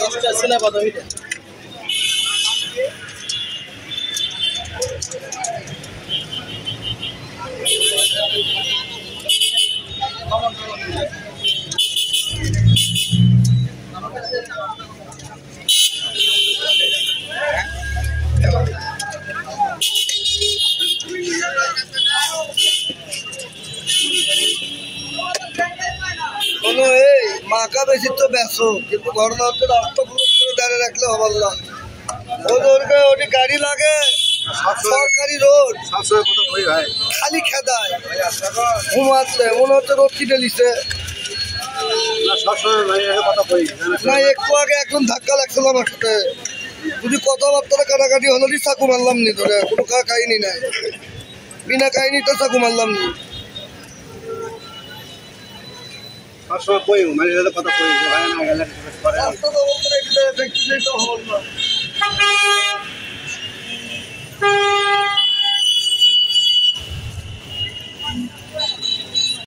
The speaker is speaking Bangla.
দশটা ছিল বাদামিটা কোনো এই মাকা তো ব্যস্ত। কিন্তু ঘটনা হচ্ছে রাস্তা পুরো করে দাঁড়িয়ে রাখলে হবার না ওদেরকে ওটি গাড়ি লাগে। সরকারি রোড। কথা ভাই খালি খেদায়। ঘুমাচ্ছে মনে হচ্ছে রোড না একটু আগে একজন ধাক্কা লাগছিল আমার সাথে। যদি কথাবার্তা কাটাকাটি হলো নি চাকু মারলাম নি ধরে। কোনো কা কাহিনী নাই। বিনা কাহিনীতে চাকু মারলাম নি। সবসময় কই মানে কথা কই? ভাই না গেলে পরে রাস্তা তো বলতে রেখে ব্যক্তি হবার না।